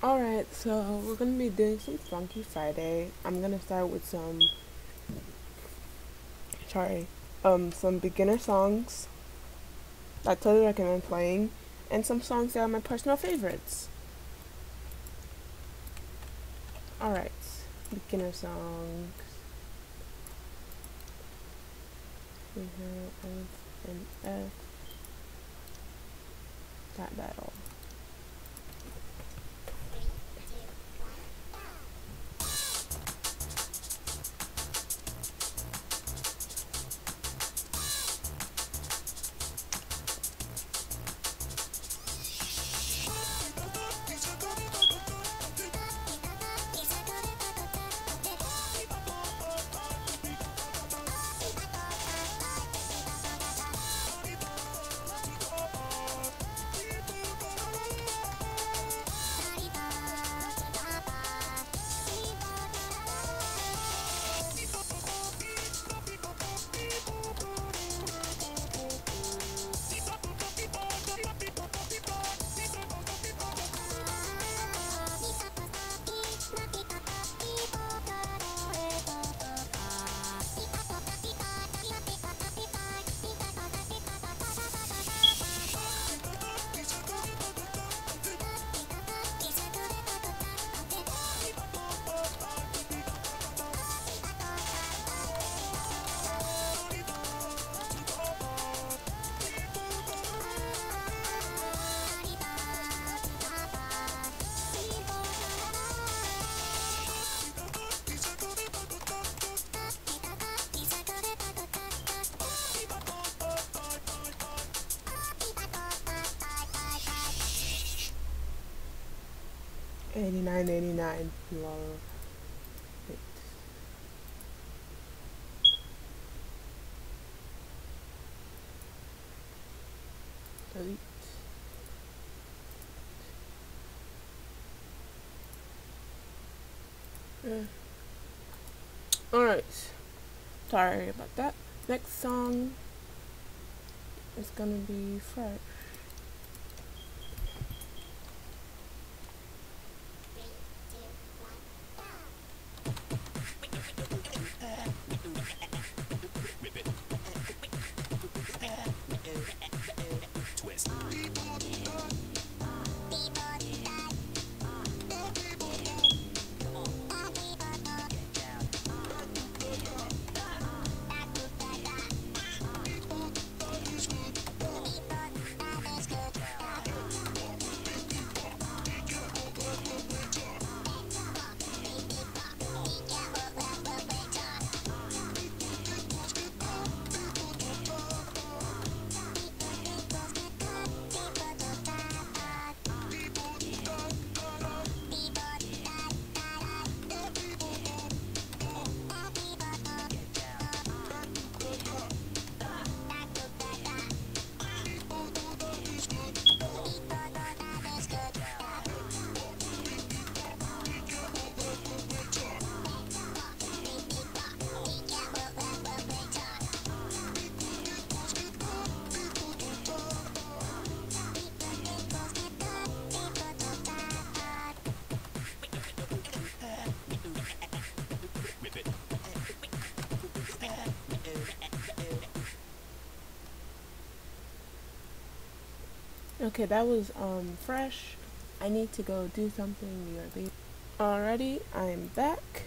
Alright, so we're gonna be doing some Funky Friday. I'm gonna start with some sorry, um some beginner songs I totally recommend playing and some songs that are my personal favorites. Alright, beginner songs. We have F and F. Dad Battle. 89, 89. Lol. Wait. Delete. Uh. Alright. Sorry about that. Next song is gonna be Fresh. Okay, that was um fresh. I need to go do something. We are leaving. Alrighty, I'm back.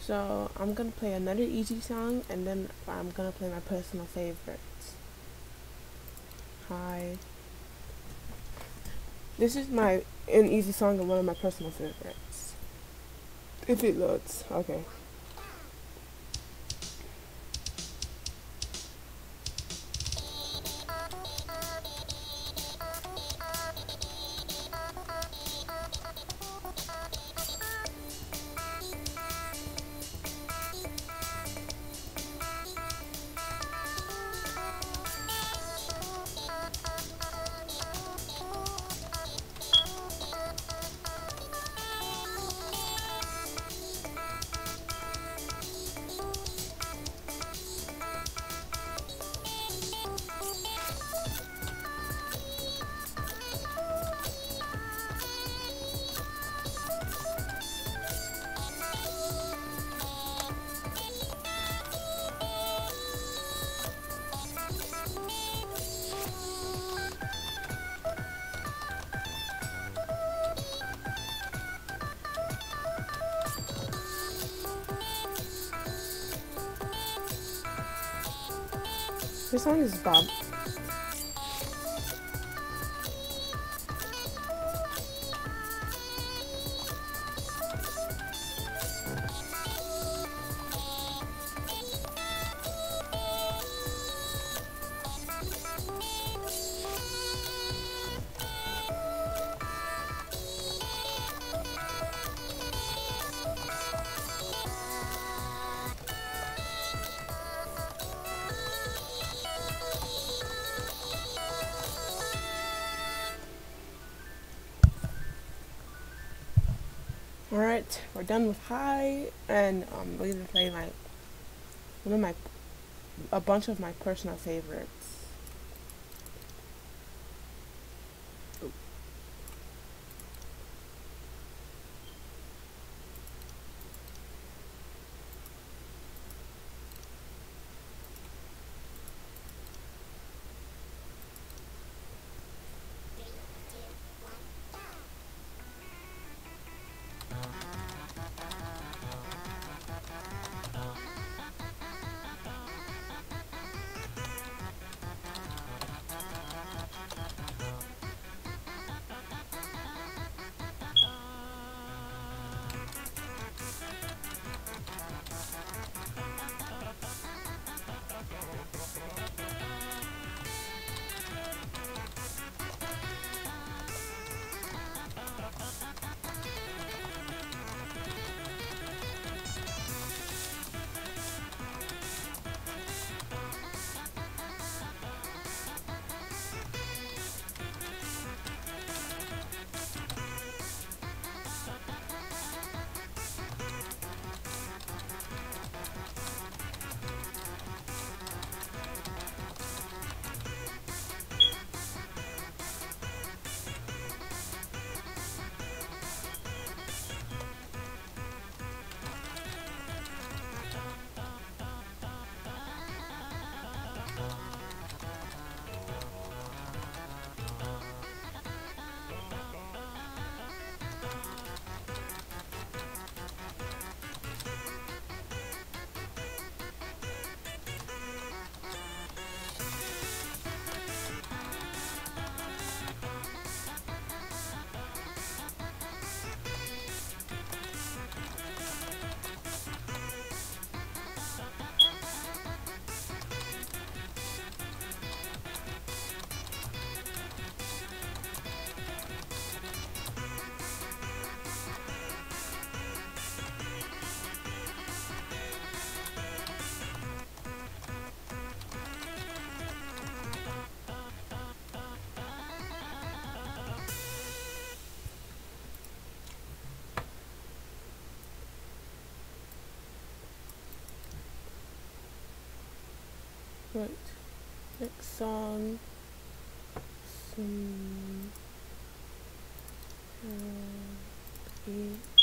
So I'm gonna play another easy song and then I'm gonna play my personal favorites. Hi. This is my an easy song and one of my personal favorites. If it loads, okay. Is Bob. Alright, we're done with high, and um, we're gonna play my one of my a bunch of my personal favorites. Right. Next song. Some. Uh, e-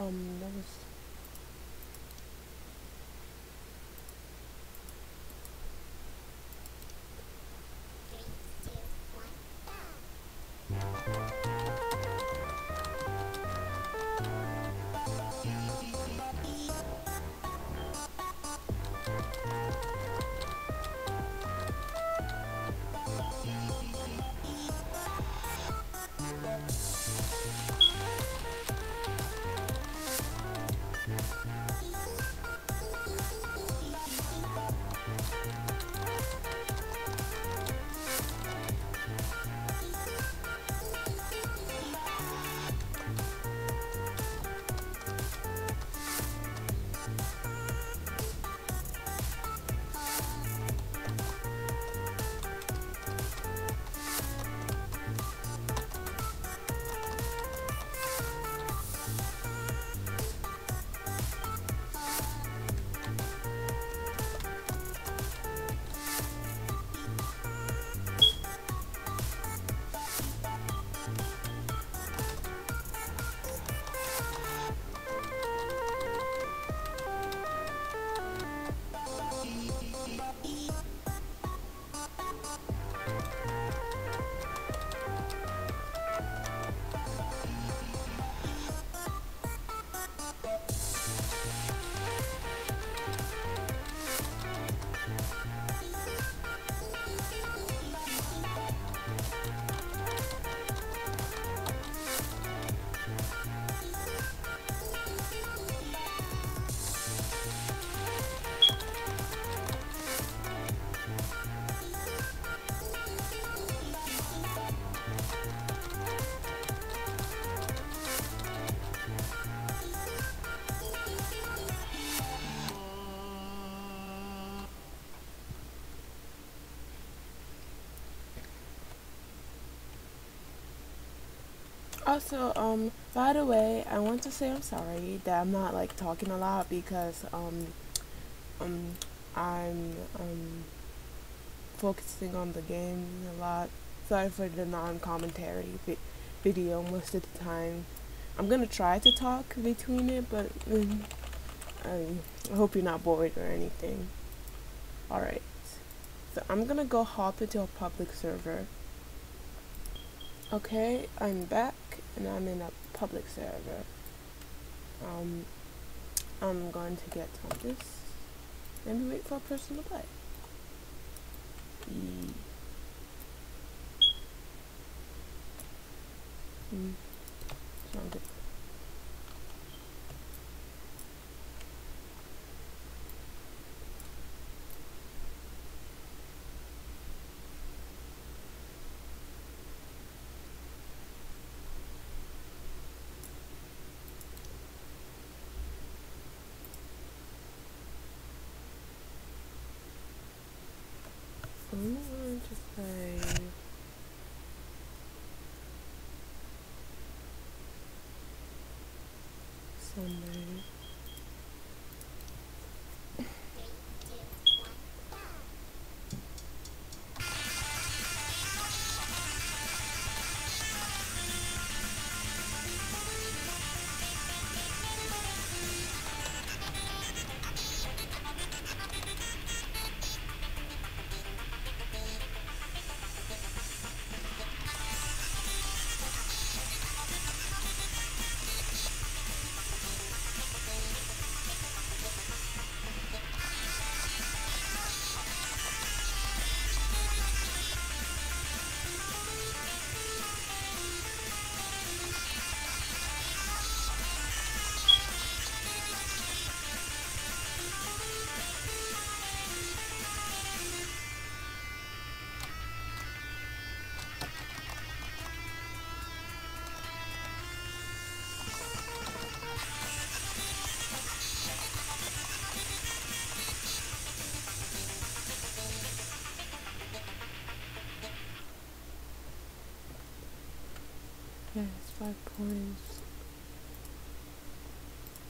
um, Also, um, by the way, I want to say I'm sorry that I'm not like talking a lot because um, um, I'm um focusing on the game a lot. Sorry for the non-commentary vi- video most of the time. I'm gonna try to talk between it, but um, I hope you're not bored or anything. Alright, so I'm gonna go hop into a public server. Okay, I'm back and I'm in a public server. Um, I'm going to get on this and we wait for a person to play. E- Hmm. Sound good. I'm going to play. Sunday. Five points.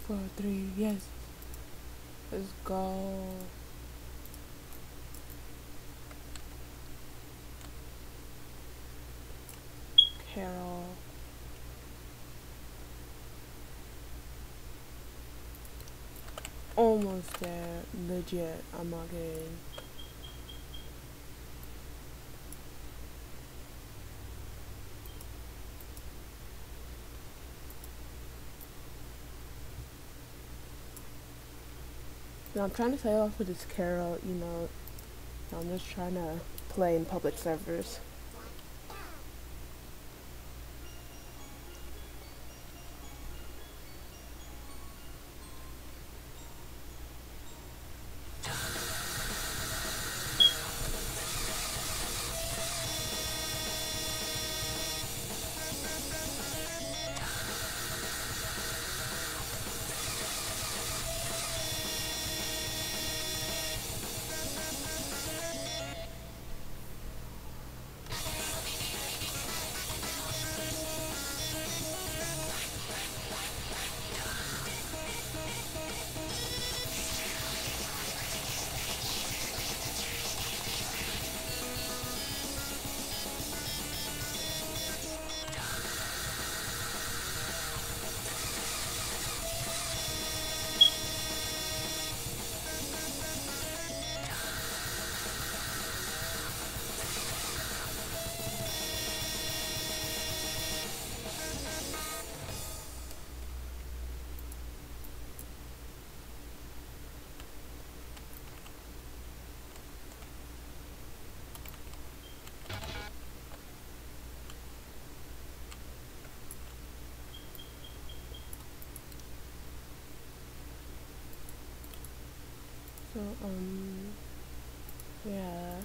Four, three, yes. Let's go. Carol. Almost there. Legit. I'm not kidding. Now I'm trying to stay off with this Carol, you know. I'm just trying to play in public servers. So, um, yeah.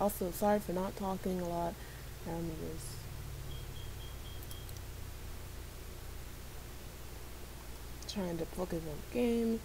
Also, sorry for not talking a lot. Um, I'm just trying to focus on the game.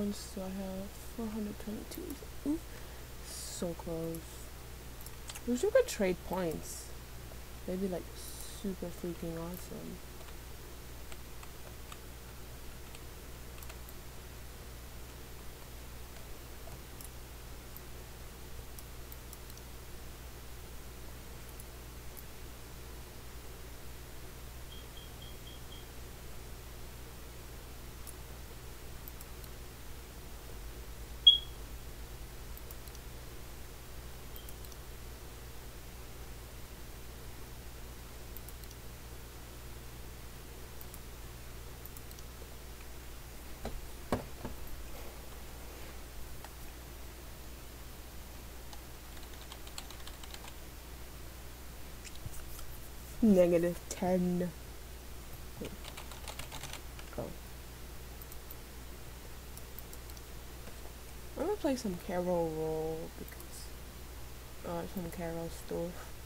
Points do I have? 422. Ooh, so close. We should could trade points. Maybe like super freaking awesome. Negative 10. Go. I'm gonna play some Carol Roll because uh, some Carol stuff.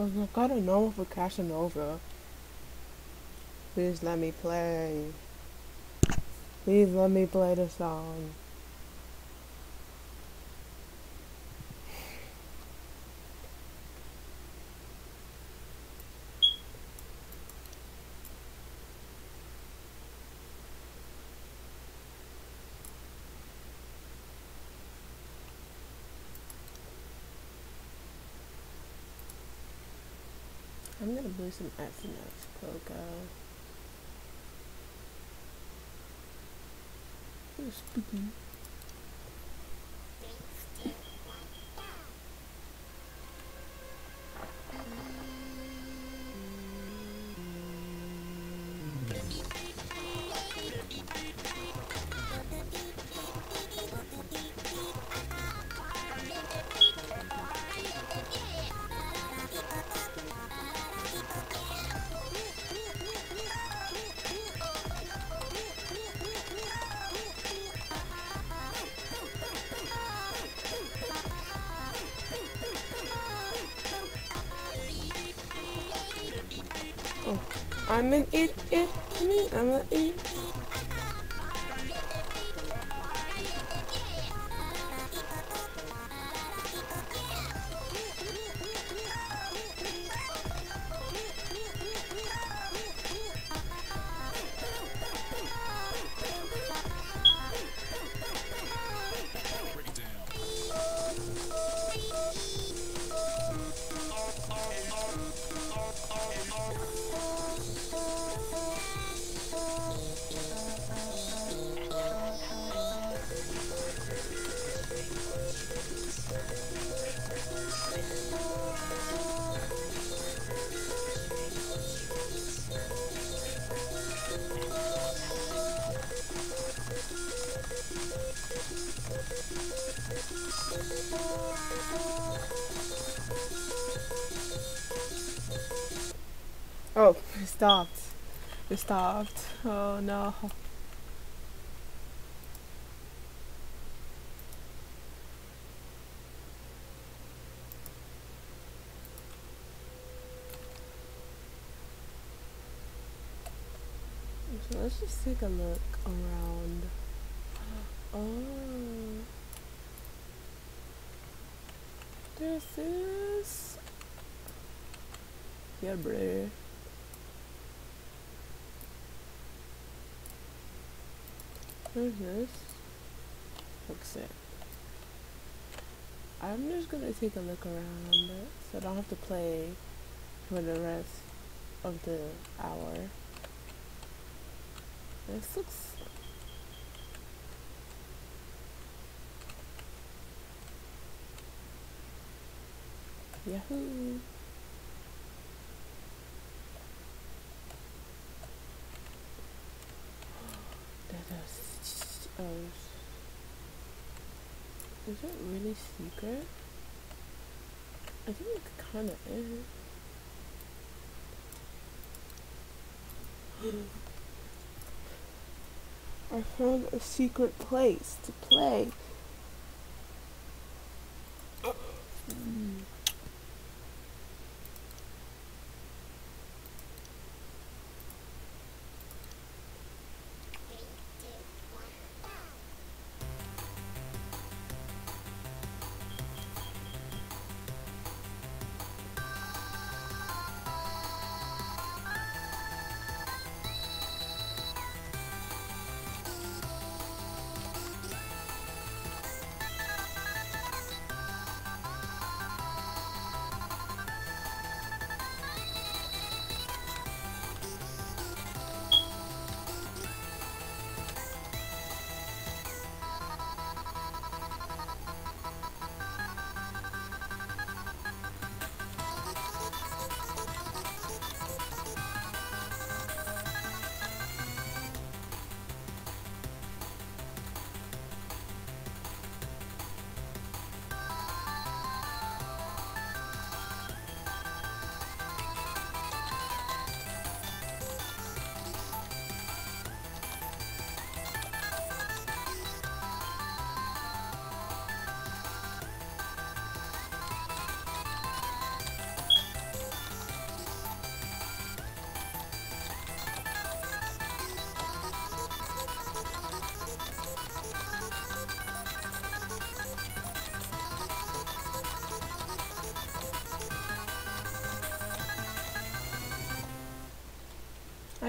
So I got a normal for Casanova. Please let me play. Please let me play the song. I'm gonna play some FNF Pogo. spooky. I'm an it, it, me, I'm an it. Oh. stopped. It stopped. Oh no. So let's just take a look around. Oh. There's this. Yeah, bro. Who's this? Looks it. I'm just gonna take a look around so I don't have to play for the rest of the hour. This looks Yahoo! That is, oh, is it really secret? I think it kinda is. I found a secret place to play.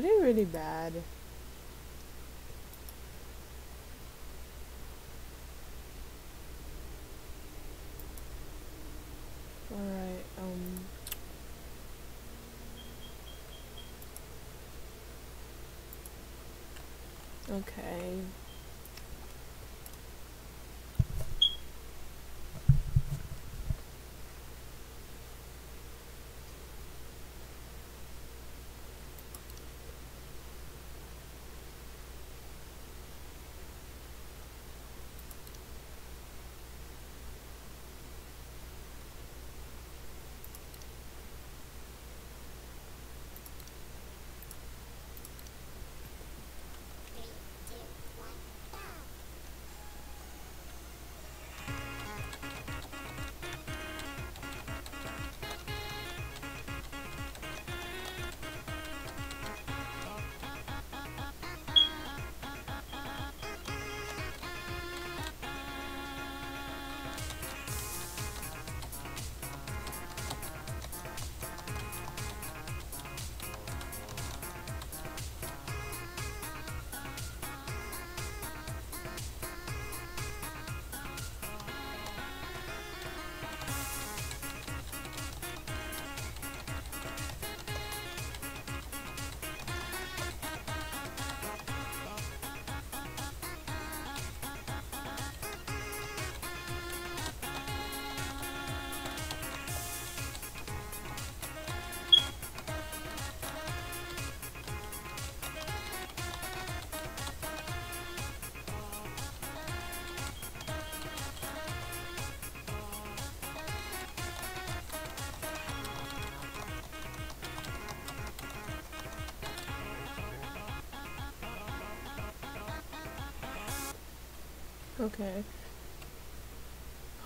I did really bad. Okay.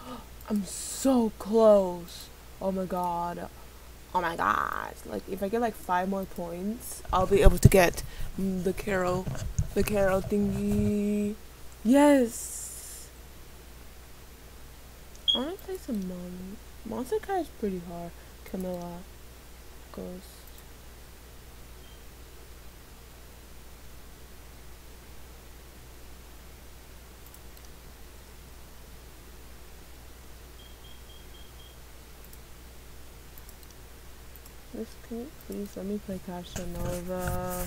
I'm so close. Oh my god. Oh my god. Like, if I get like five more points, I'll be able to get the Carol, the Carol thingy. Yes! I wanna play some Mon. Monster Car is pretty hard. Camilla. Ghost. This you please let me play Casanova?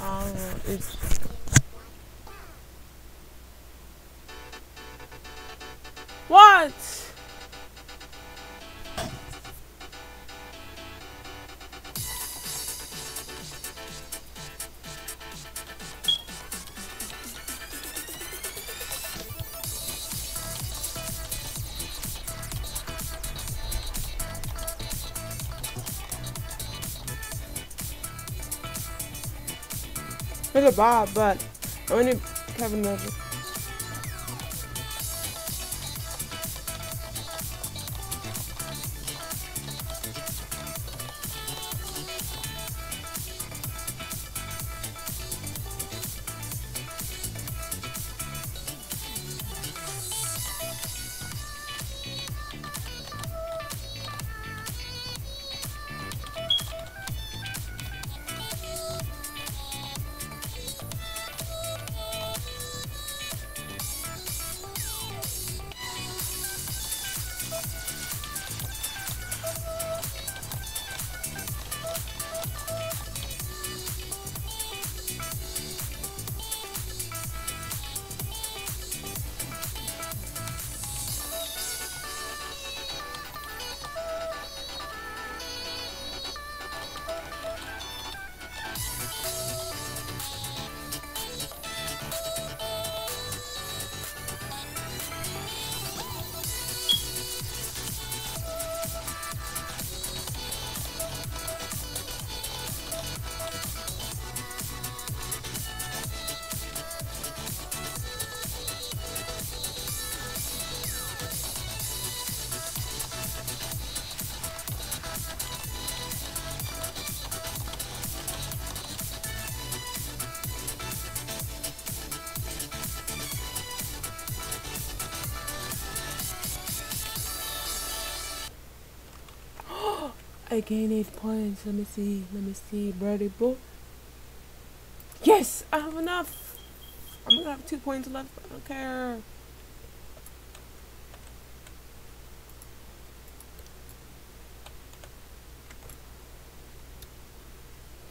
Oh, it's what? A Bob, but I only have another. I gained 8 points. Let me see. Let me see. Birdie Bull. Yes! I have enough! I'm gonna have 2 points left. I don't care.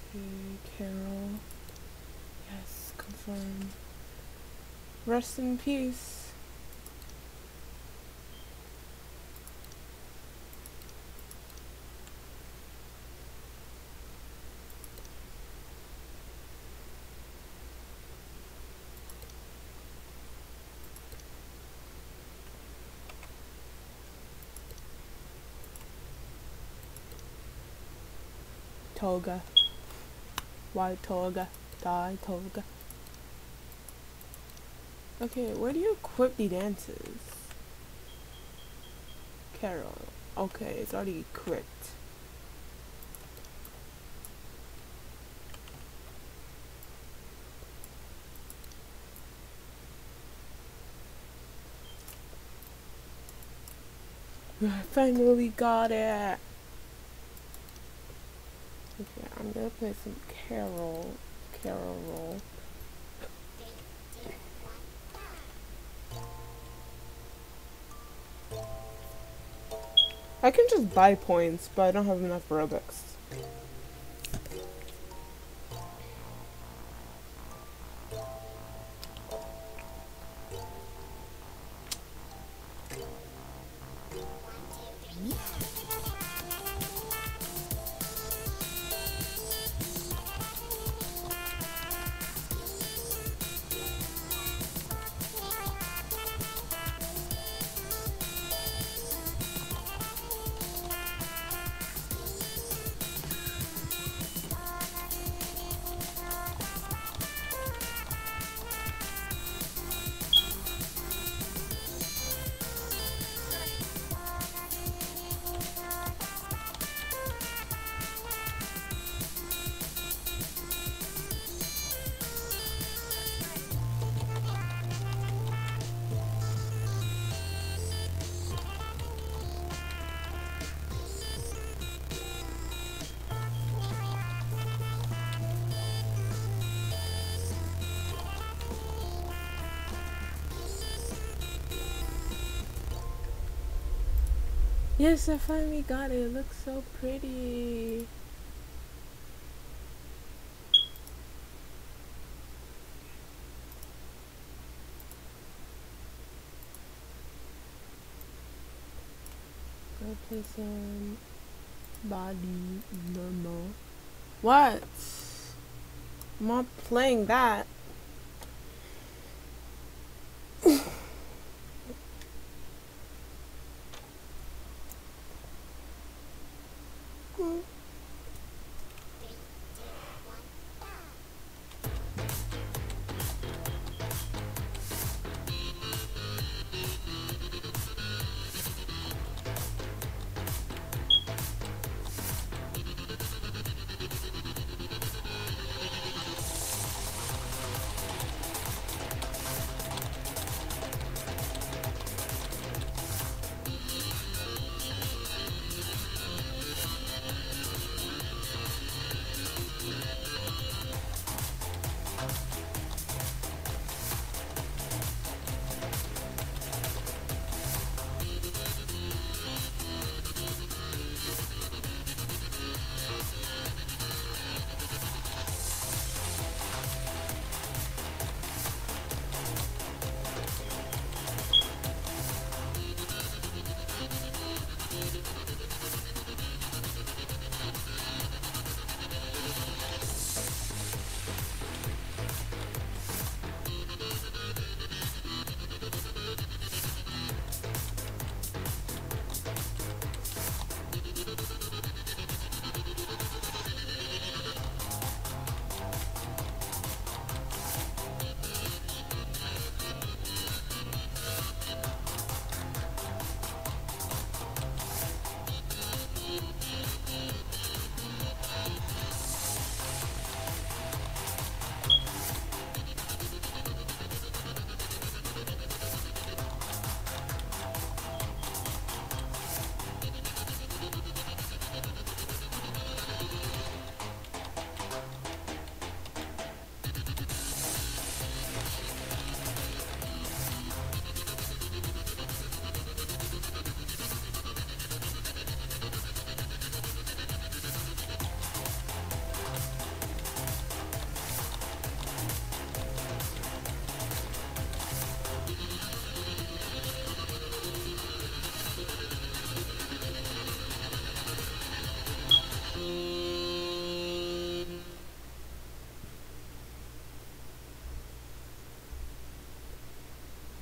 Okay, Carol. Yes, confirm. Rest in peace. Toga. White toga. Die toga. Okay, where do you equip the dances? Carol. Okay, it's already equipped. I finally got it! I'm gonna play some Carol. Carol roll. I can just buy points, but I don't have enough Robux. Yes, I finally got it. It looks so pretty. Go play some body normal. What? I'm not playing that.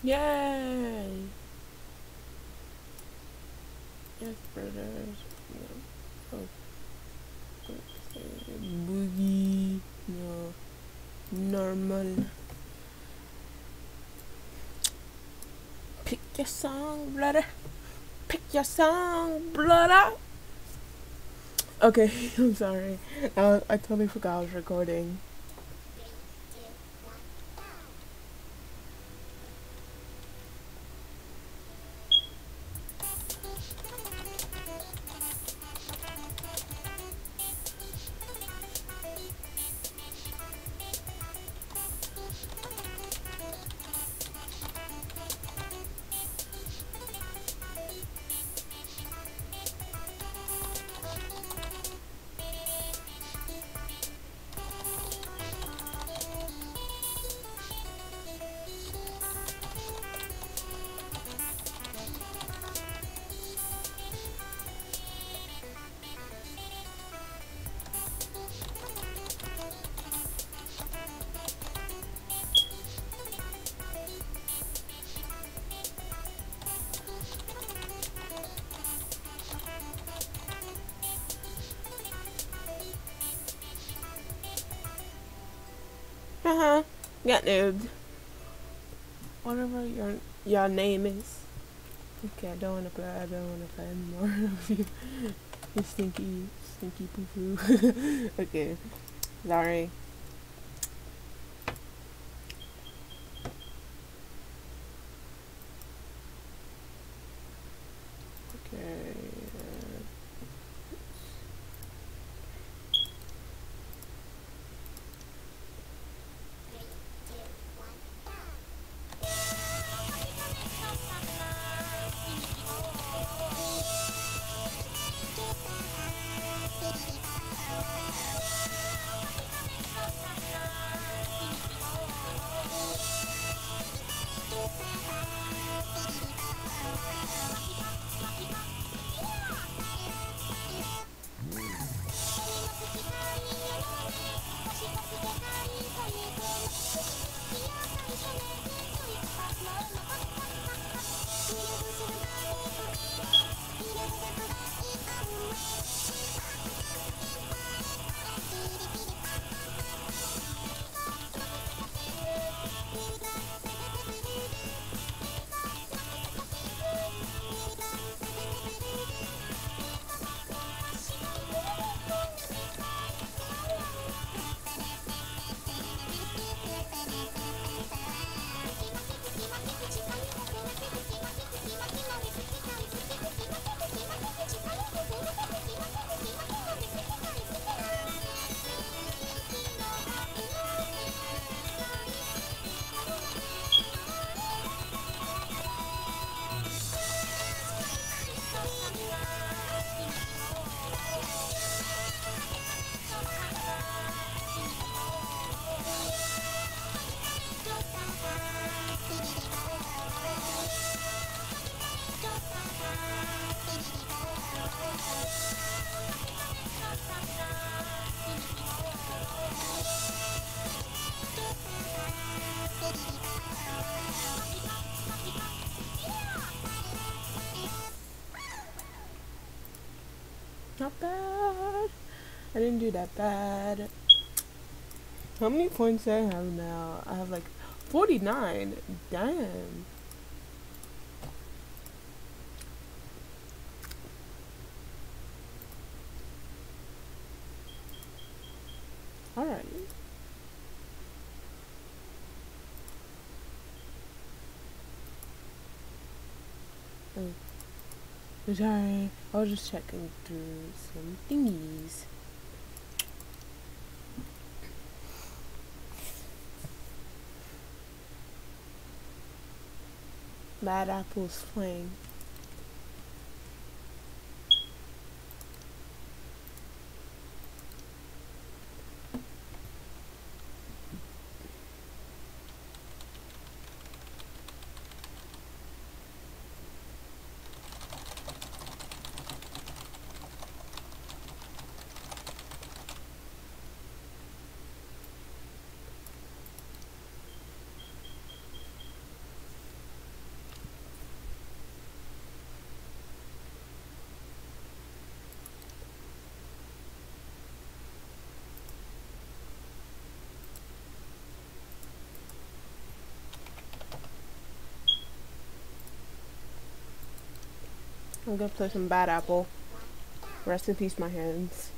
Yay! Yes, brothers. No. Oh. Boogie. No. Normal. Pick your song, brother. Pick your song, brother. Okay, I'm sorry. I, I totally forgot I was recording. Got noobed. Whatever your your name is. Okay, I don't wanna play I don't wanna play anymore of you. You stinky stinky poo poo. okay. Sorry. Didn't do that bad. How many points do I have now? I have like 49. Damn. Alright. Oh. Sorry, I was just checking through some thingies. Bad apples playing. I'm gonna play some Bad Apple. Rest in peace, my hands.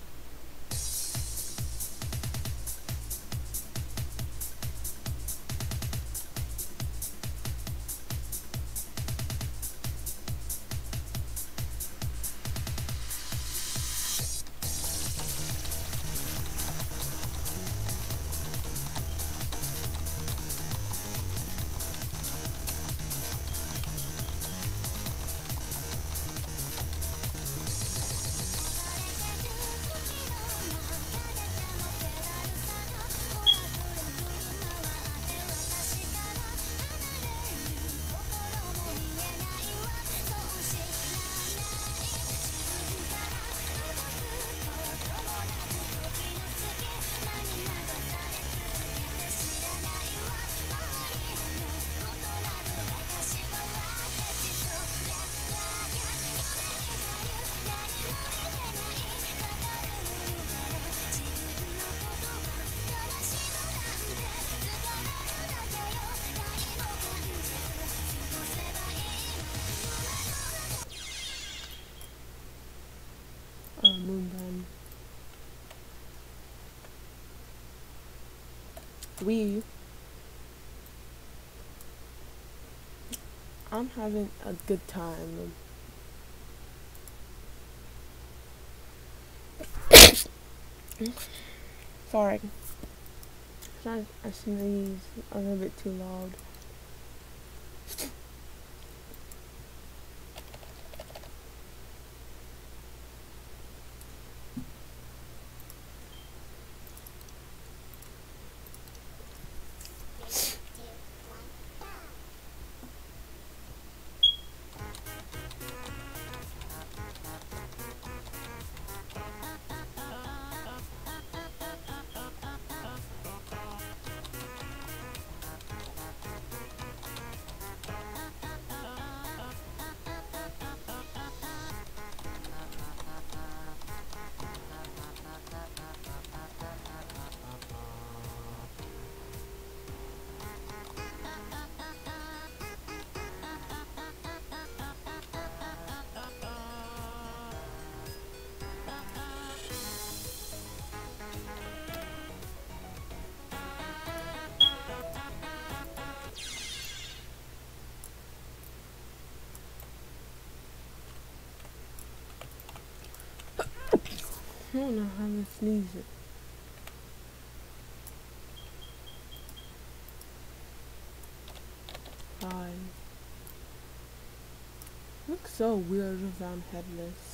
I'm having a good time. Sorry. I sneeze a little bit too loud. I don't know how to sneeze it. Fine. Looks so weird if I'm headless.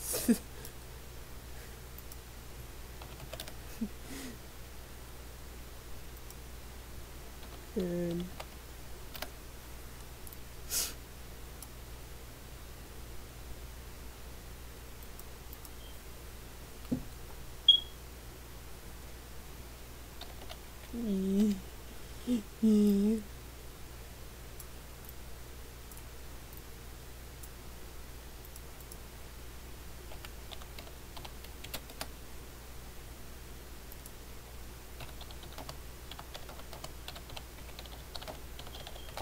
Mm.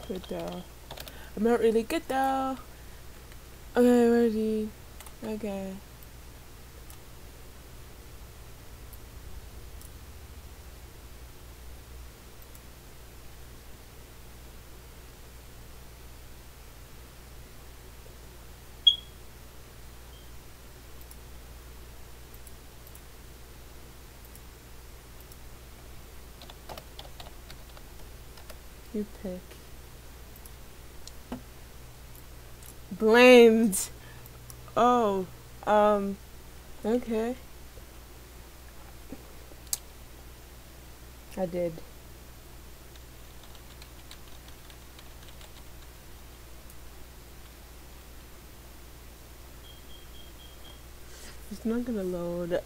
Good though. I'm not really good though. Okay, ready. Okay. You pick. Blammed. Oh, um, okay. I did. It's not gonna load.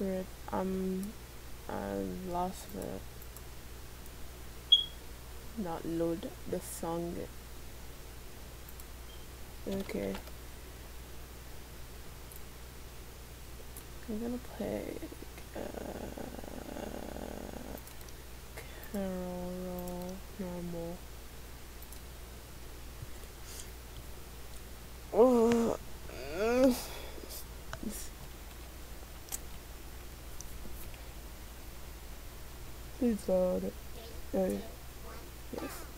Weird. Um, I lost it not load the song. Okay. I'm gonna play uh, Carol normal. Oh please load uh, Yes.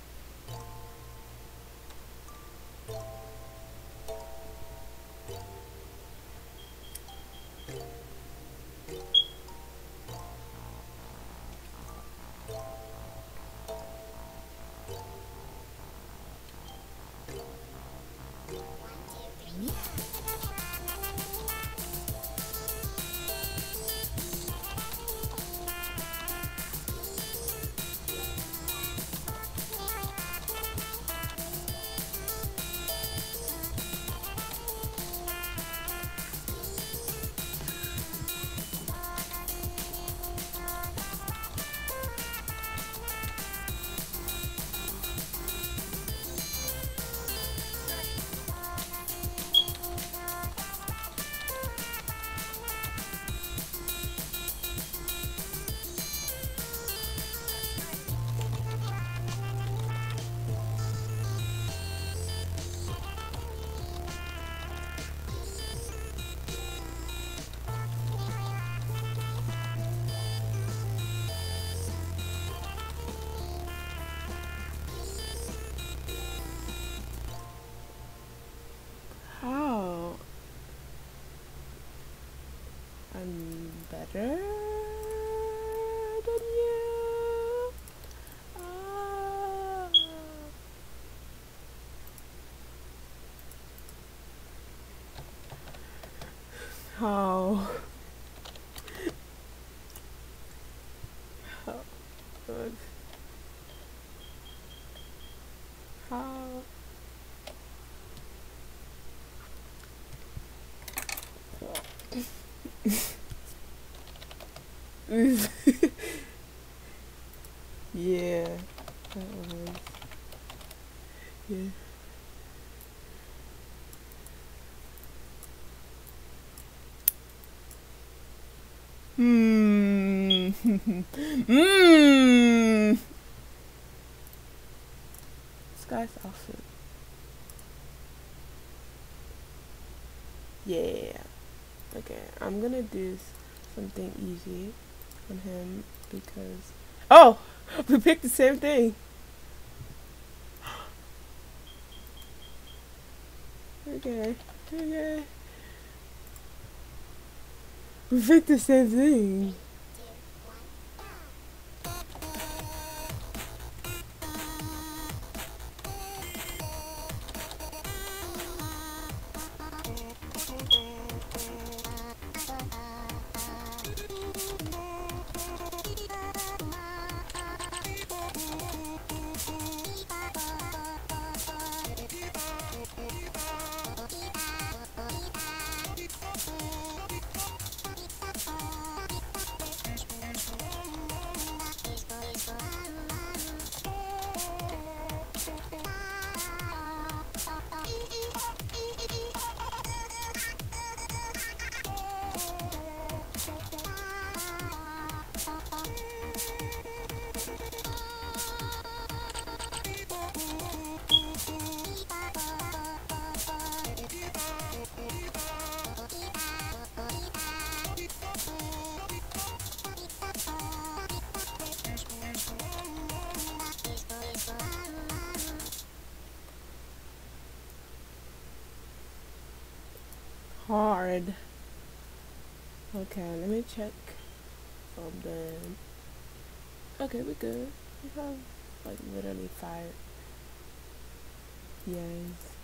How? How? How? yeah, that was. Yeah. Hmm. This guy's awesome. Yeah. Okay, I'm gonna do something easy on him because oh we picked the same thing okay okay we picked the same thing Okay, we're good. We have like literally five. Yes.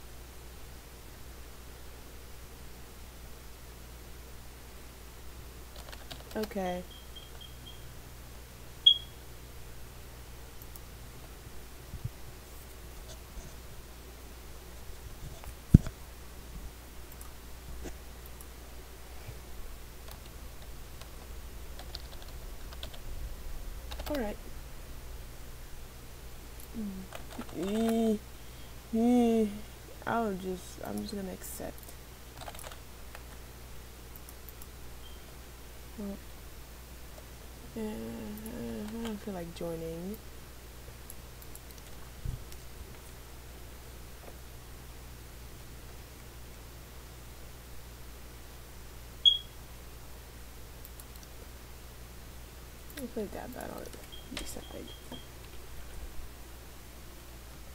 Okay. Alright. I'll just, I'm just gonna accept. Well, yeah, I don't feel like joining. On this side.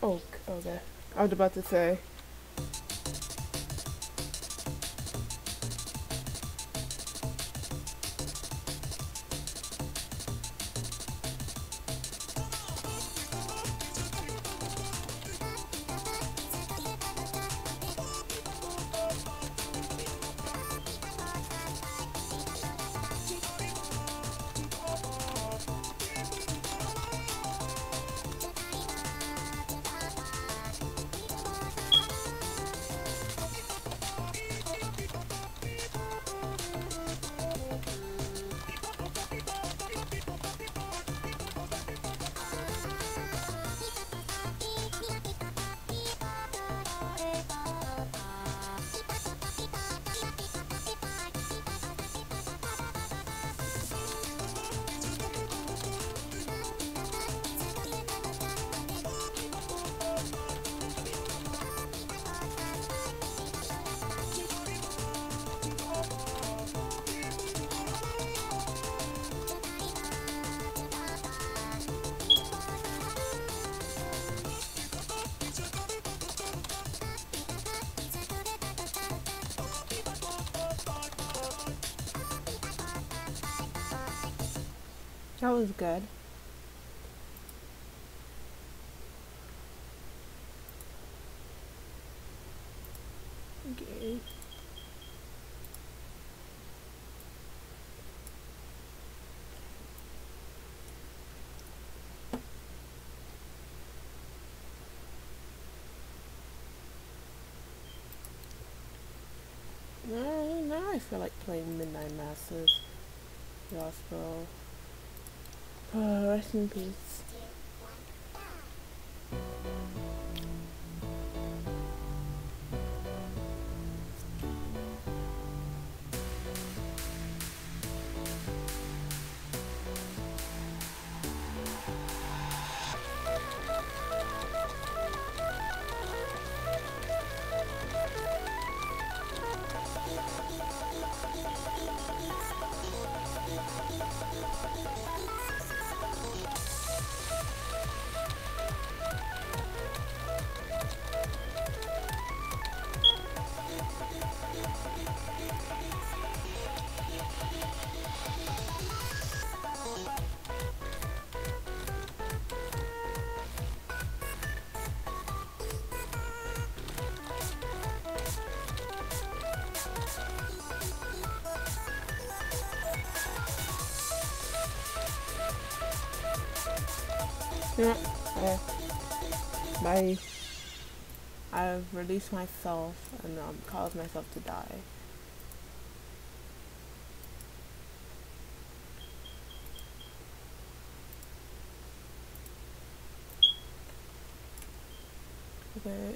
Oh, okay. I was about to say. That was good. Okay. Now, now I feel like playing Midnight Masters. Gospel. Uh, rest in peace. Yeah. yeah. Bye. I've released myself and um, caused myself to die. Okay.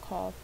Cough.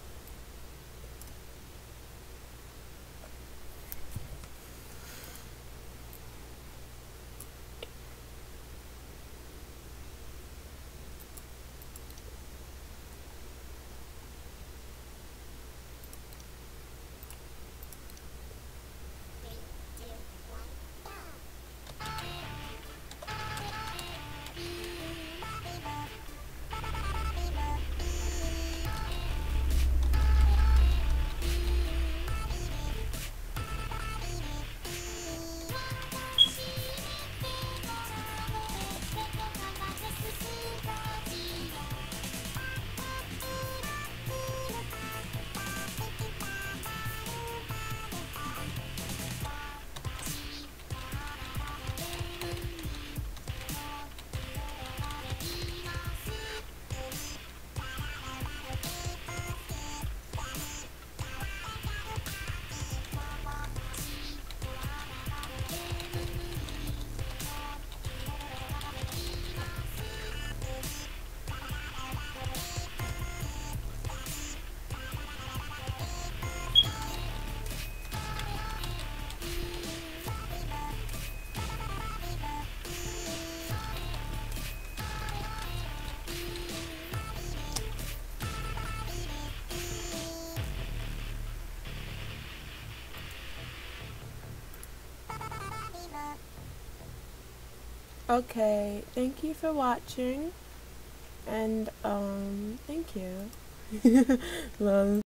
Okay, thank you for watching, and um, thank you. Love.